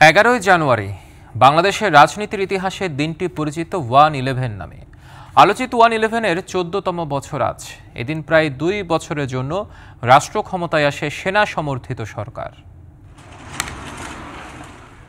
এগারোই জানুয়ারি, বাংলাদেশের রাজনীতির ইতিহাসে দিনটি পরিচিত ওয়ান ইলেভেন নামে। আলোচিত ওয়ান ইলেভেনের চোদ্দতম বছর আজ। এদিন প্রায় দুই বছরের জন্য রাষ্ট্র ক্ষমতায় আসে সেনা সমর্থিত সরকার।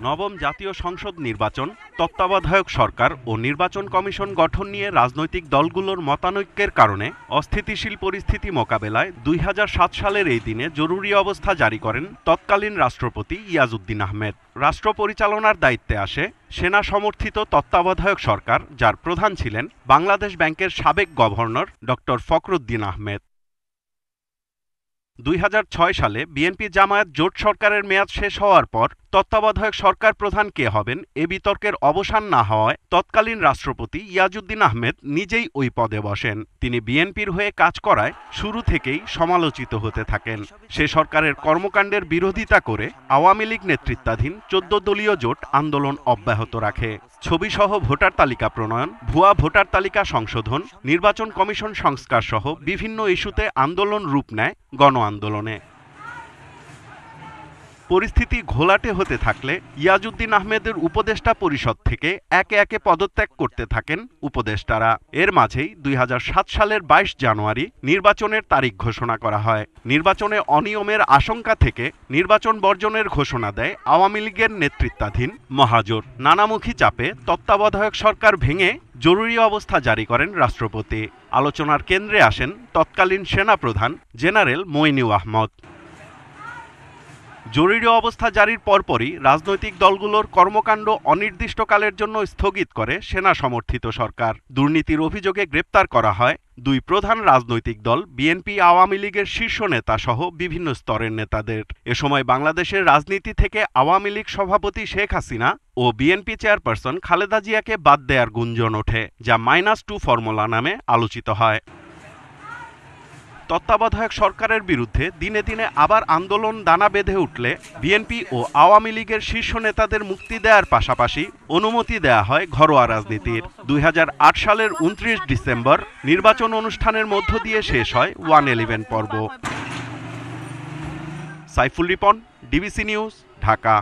নবম জাতীয় সংসদ নির্বাচন তত্ত্বাবধায়ক সরকার ও নির্বাচন কমিশন গঠন নিয়ে রাজনৈতিক দলগুলোর মতানৈক্যের কারণে অস্থিতিশীল পরিস্থিতি মোকাবেলায় দুই হাজার সাত সালের এই দিনে জরুরি অবস্থা জারি করেন তৎকালীন রাষ্ট্রপতি ইয়াজউদ্দিন আহমেদ। রাষ্ট্র পরিচালনার দায়িত্বে আসে সেনা সমর্থিত তত্ত্বাবধায়ক সরকার, যার প্রধান ছিলেন বাংলাদেশ ব্যাংকের সাবেক গভর্নর ডক্টর ফখরুদ্দিন আহমেদ। দুই হাজার ছয় সালে বিএনপি জামায়াত জোট সরকারের মেয়াদ শেষ হওয়ার পর তত্ত্বাবধায়ক সরকার প্রধান কে হবেন এ বিতর্কের অবসান না হওয়ায় তৎকালীন রাষ্ট্রপতি ইয়াজউদ্দিন আহমেদ নিজেই ওই পদে বসেন। তিনি বিএনপির হয়ে কাজ করায় শুরু থেকেই সমালোচিত হতে থাকেন। সে সরকারের কর্মকাণ্ডের বিরোধিতা করে আওয়ামী লীগ নেতৃত্বাধীন চোদ্দ দলীয় জোট আন্দোলন অব্যাহত রাখে। ছবিসহ ভোটার তালিকা প্রণয়ন, ভুয়া ভোটার তালিকা সংশোধন, নির্বাচন কমিশন সংস্কার সহ বিভিন্ন ইস্যুতে আন্দোলন রূপ নেয় গণ আন্দোলনে। পরিস্থিতি ঘোলাটে হতে থাকলে ইয়াজুদ্দিন আহমেদের উপদেষ্টা পরিষদ থেকে একে একে পদত্যাগ করতে থাকেন উপদেষ্টারা। এর মাঝেই দুই হাজার সাত সালের ২২ জানুয়ারি নির্বাচনের তারিখ ঘোষণা করা হয়। নির্বাচনে অনিয়মের আশঙ্কা থেকে নির্বাচন বর্জনের ঘোষণা দেয় আওয়ামী লীগের নেতৃত্বাধীন মহাজোট নানামুখী চাপে তত্ত্বাবধায়ক সরকার ভেঙে জরুরি অবস্থা জারি করেন রাষ্ট্রপতি। আলোচনার কেন্দ্রে আসেন তৎকালীন সেনাপ্রধান জেনারেল মইনিউ আহমদ। জরুরি অবস্থা জারির পরপরই রাজনৈতিক দলগুলোর কর্মকাণ্ড অনির্দিষ্টকালের জন্য স্থগিত করে সেনা সমর্থিত সরকার। দুর্নীতির অভিযোগে গ্রেপ্তার করা হয় দুই প্রধান রাজনৈতিক দল, বিএনপি, আওয়ামী লীগের শীর্ষ নেতা সহ বিভিন্ন স্তরের নেতাদের। এ সময় বাংলাদেশের রাজনীতি থেকে আওয়ামী লীগ সভাপতি শেখ হাসিনা ও বিএনপি চেয়ারপারসন খালেদা জিয়াকে বাদ দেয়ার গুঞ্জন ওঠে, যা মাইনাস টু ফর্মুলা নামে আলোচিত হয়। তত্ত্বাবধায়ক সরকারের বিরুদ্ধে দিনে দিনে আবার আন্দোলন দানা বেঁধে উঠলে বিএনপি ও আওয়ামী লীগের শীর্ষ নেতাদের মুক্তি দেওয়ার পাশাপাশি অনুমতি দেয়া হয় ঘরোয়া রাজনীতির। দুই হাজার আট সালের উনত্রিশ ডিসেম্বর নির্বাচন অনুষ্ঠানের মধ্য দিয়ে শেষ হয় ওয়ান ইলেভেন পর্ব। Saiful Ripon, DBC news, Dhaka.